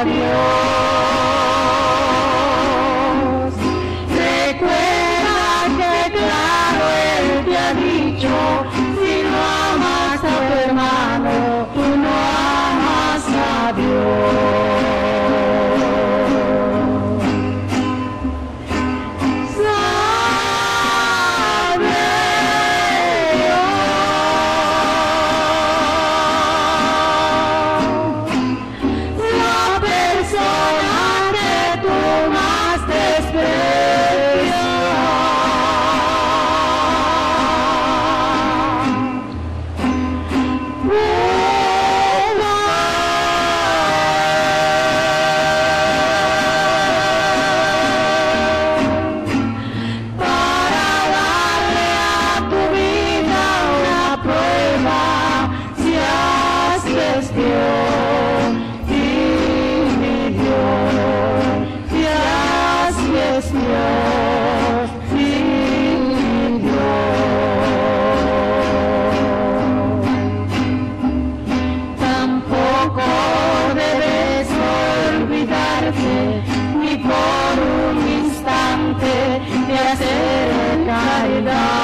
Adiós. Yeah.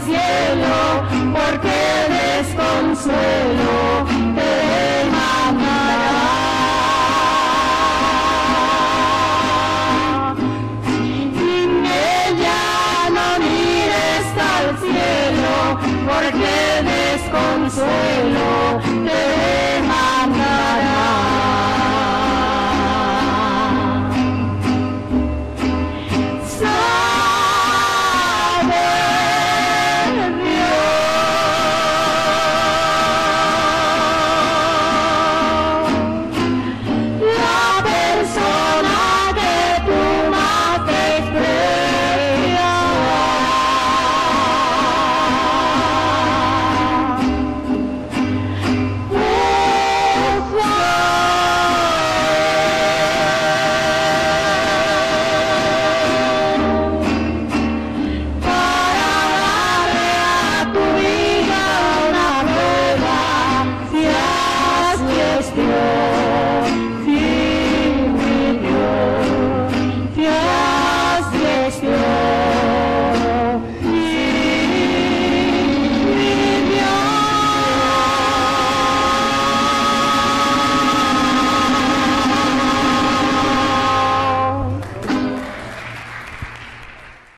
cielo, porque desconsuelo te matará. Ella no mires al cielo, porque desconsuelo